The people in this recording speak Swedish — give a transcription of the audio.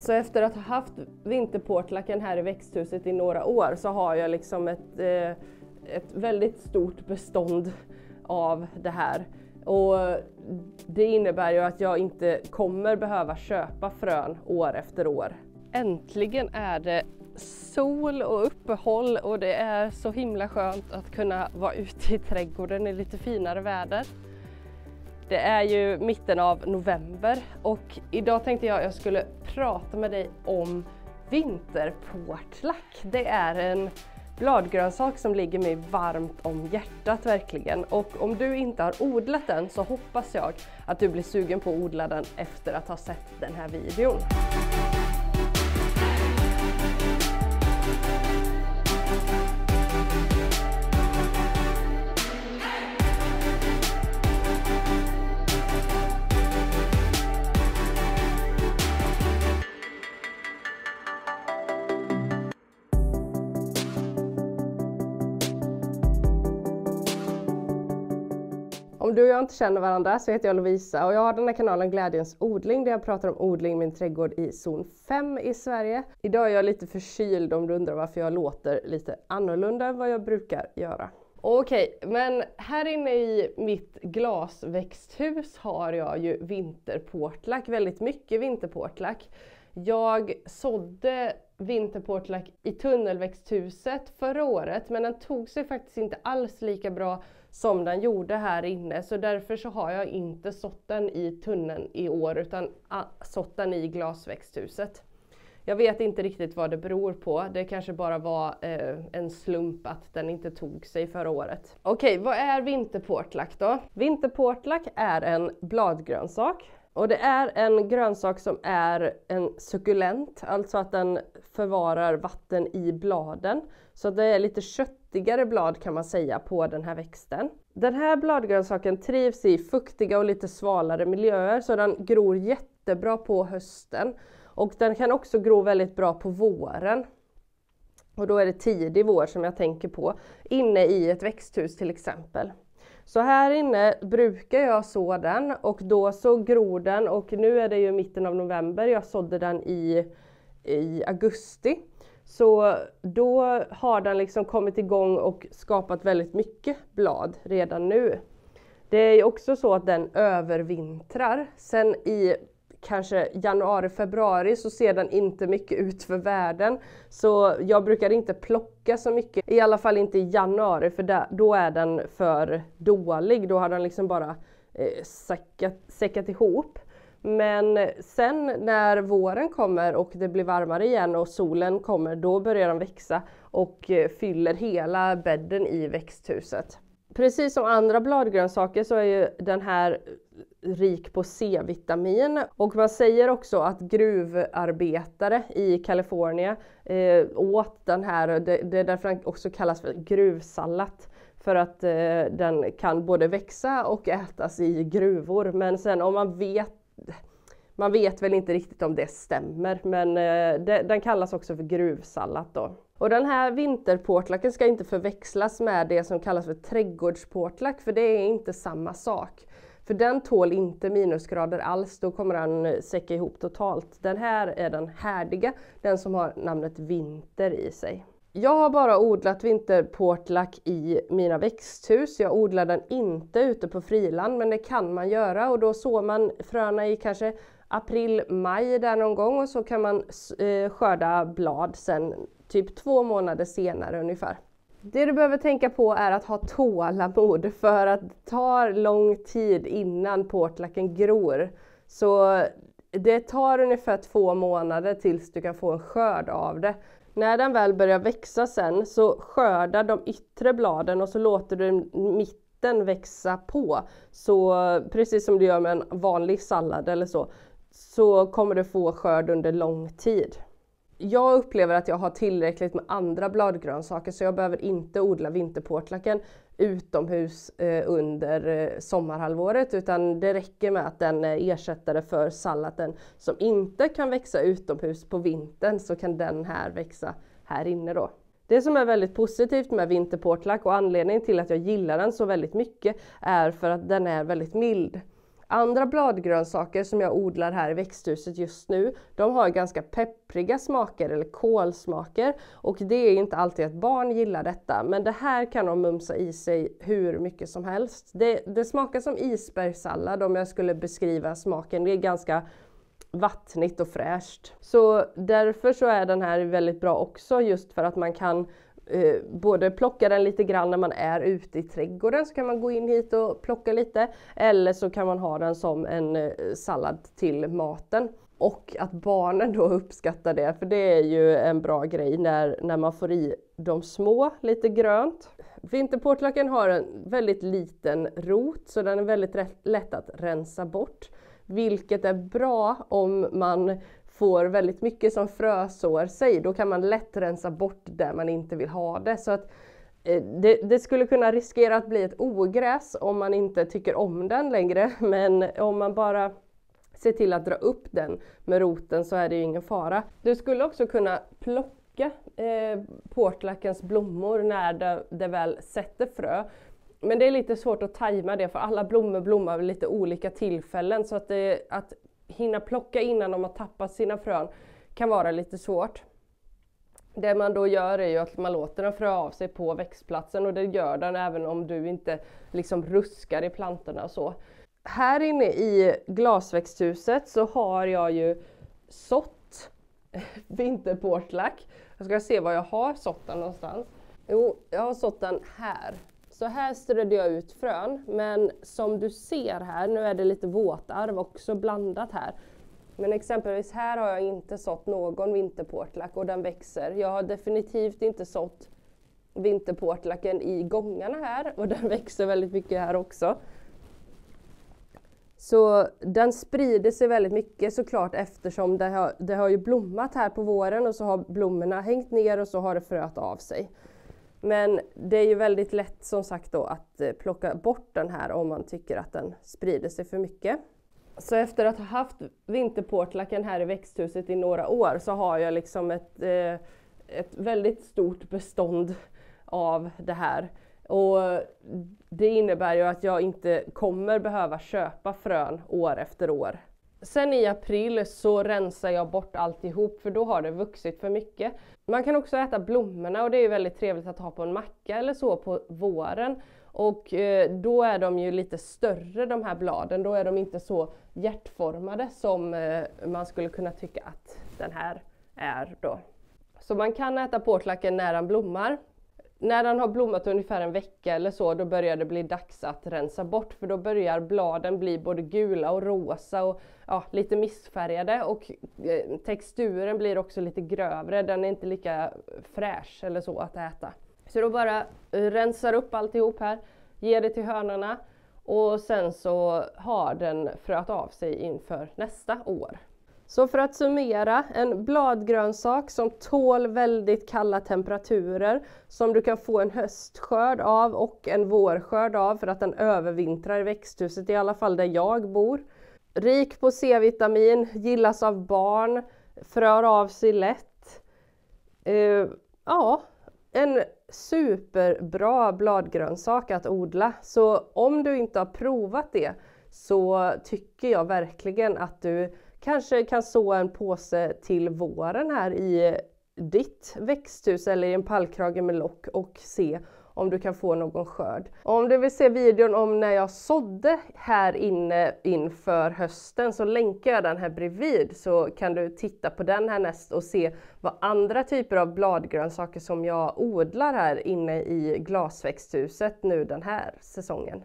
Så efter att ha haft vinterportlacken här i växthuset i några år så har jag liksom ett, eh, ett väldigt stort bestånd av det här. Och det innebär ju att jag inte kommer behöva köpa frön år efter år. Äntligen är det sol och uppehåll och det är så himla skönt att kunna vara ute i trädgården i lite finare väder. Det är ju mitten av november och idag tänkte jag att jag skulle prata med dig om vinterportlack. Det är en bladgrönsak som ligger mig varmt om hjärtat verkligen. Och om du inte har odlat den så hoppas jag att du blir sugen på att odla den efter att ha sett den här videon. Om du och jag inte känner varandra så heter jag Lovisa och jag har den här kanalen Glädjens odling där jag pratar om odling i min trädgård i zon 5 i Sverige. Idag är jag lite förkyld om du undrar varför jag låter lite annorlunda än vad jag brukar göra. Okej, men här inne i mitt glasväxthus har jag ju vinterportlack, väldigt mycket vinterportlack. Jag sådde vinterportlack i tunnelväxthuset förra året men den tog sig faktiskt inte alls lika bra som den gjorde här inne så därför så har jag inte sått den i tunneln i år utan ah, sått den i glasväxthuset. Jag vet inte riktigt vad det beror på. Det kanske bara var eh, en slump att den inte tog sig förra året. Okej, vad är vinterportlack då? Vinterportlack är en bladgrönsak och det är en grönsak som är en suckulent, alltså att den förvarar vatten i bladen. Så det är lite köttigare blad kan man säga på den här växten. Den här bladgrönsaken trivs i fuktiga och lite svalare miljöer så den gror jättebra på hösten. Och den kan också gro väldigt bra på våren. Och då är det tidig vår som jag tänker på, inne i ett växthus till exempel. Så här inne brukar jag så den och då så gror den och nu är det ju mitten av november, jag sådde den i, i augusti. Så då har den liksom kommit igång och skapat väldigt mycket blad redan nu. Det är också så att den övervintrar. Sen i kanske januari, februari så ser den inte mycket ut för världen. Så jag brukar inte plocka så mycket, i alla fall inte i januari för där, då är den för dålig. Då har den liksom bara eh, säckat, säckat ihop. Men sen när våren kommer och det blir varmare igen och solen kommer, då börjar de växa och eh, fyller hela bädden i växthuset. Precis som andra bladgrönsaker så är ju den här rik på C-vitamin och man säger också att gruvarbetare i Kalifornien eh, åt den här, det, det är därför den också kallas för gruvsallat. för att eh, den kan både växa och ätas i gruvor men sen om man vet man vet väl inte riktigt om det stämmer men eh, det, den kallas också för gruvsallat då. Och den här vinterportlacken ska inte förväxlas med det som kallas för trädgårdsportlack för det är inte samma sak. För den tål inte minusgrader alls, då kommer den eh, säcka ihop totalt. Den här är den härdiga, den som har namnet vinter i sig. Jag har bara odlat vinterportlack i mina växthus. Jag odlar den inte ute på friland, men det kan man göra och då sår man fröna i kanske april, maj där någon gång och så kan man eh, skörda blad sen typ två månader senare ungefär. Det du behöver tänka på är att ha tålamod för att det tar lång tid innan portlacken gror. Så det tar ungefär två månader tills du kan få en skörd av det. När den väl börjar växa sen så skördar de yttre bladen och så låter du mitten växa på. Så precis som du gör med en vanlig sallad eller så, så kommer du få skörd under lång tid jag upplever att jag har tillräckligt med andra bladgrönsaker så jag behöver inte odla vinterportlacken utomhus eh, under eh, sommarhalvåret utan det räcker med att den är ersättare för salladen som inte kan växa utomhus på vintern så kan den här växa här inne då. Det som är väldigt positivt med vinterportlack och anledningen till att jag gillar den så väldigt mycket är för att den är väldigt mild. Andra bladgrönsaker som jag odlar här i växthuset just nu, de har ganska peppriga smaker eller kolsmaker och det är inte alltid att barn gillar detta, men det här kan de mumsa i sig hur mycket som helst. Det, det smakar som isbergssallad om jag skulle beskriva smaken, det är ganska vattnigt och fräscht. Så därför så är den här väldigt bra också just för att man kan eh, både plocka den lite grann när man är ute i trädgården så kan man gå in hit och plocka lite eller så kan man ha den som en eh, sallad till maten. Och att barnen då uppskattar det, för det är ju en bra grej när, när man får i de små lite grönt. Vinterportlaken har en väldigt liten rot så den är väldigt lätt att rensa bort. Vilket är bra om man får väldigt mycket som frösår sig, då kan man lätt rensa bort där man inte vill ha det. Så att, eh, det, det, skulle kunna riskera att bli ett ogräs om man inte tycker om den längre, men om man bara ser till att dra upp den med roten så är det ju ingen fara. Du skulle också kunna plocka eh, portlackens blommor när det, det väl sätter frö. Men det är lite svårt att tajma det för alla blommor blommar vid lite olika tillfällen så att, det, att hinna plocka innan de har tappat sina frön kan vara lite svårt. Det man då gör är ju att man låter den frö av sig på växtplatsen och det gör den även om du inte liksom ruskar i plantorna och så. Här inne i glasväxthuset så har jag ju sått vinterportlack. Jag ska se var jag har sått den någonstans. Jo, jag har sått den här. Så här strödde jag ut frön, men som du ser här, nu är det lite våtarv också blandat här. Men exempelvis här har jag inte sått någon vinterportlack och den växer. Jag har definitivt inte sått vinterportlacken i gångarna här och den växer väldigt mycket här också. Så den sprider sig väldigt mycket såklart eftersom det har, det har ju blommat här på våren och så har blommorna hängt ner och så har det fröat av sig. Men det är ju väldigt lätt som sagt då att eh, plocka bort den här om man tycker att den sprider sig för mycket. Så efter att ha haft vinterportlacken här i växthuset i några år så har jag liksom ett, eh, ett väldigt stort bestånd av det här. Och det innebär ju att jag inte kommer behöva köpa frön år efter år. Sen i april så rensar jag bort alltihop för då har det vuxit för mycket. Man kan också äta blommorna och det är väldigt trevligt att ha på en macka eller så på våren. Och eh, då är de ju lite större de här bladen, då är de inte så hjärtformade som eh, man skulle kunna tycka att den här är då. Så man kan äta portlacken när den blommar. När den har blommat ungefär en vecka eller så, då börjar det bli dags att rensa bort för då börjar bladen bli både gula och rosa och ja, lite missfärgade och eh, texturen blir också lite grövre, den är inte lika fräsch eller så att äta. Så då bara eh, rensar upp alltihop här, ger det till hönorna och sen så har den fröat av sig inför nästa år. Så för att summera, en bladgrönsak som tål väldigt kalla temperaturer, som du kan få en höstskörd av och en vårskörd av för att den övervintrar i växthuset, i alla fall där jag bor. Rik på C-vitamin, gillas av barn, frör av sig lätt. Uh, eh, ja, en superbra bladgrönsak att odla. Så om du inte har provat det så tycker jag verkligen att du kanske kan så en påse till våren här i ditt växthus eller i en pallkrage med lock och se om du kan få någon skörd. Om du vill se videon om när jag sådde här inne inför hösten så länkar jag den här bredvid så kan du titta på den härnäst och se vad andra typer av bladgrönsaker som jag odlar här inne i glasväxthuset nu den här säsongen.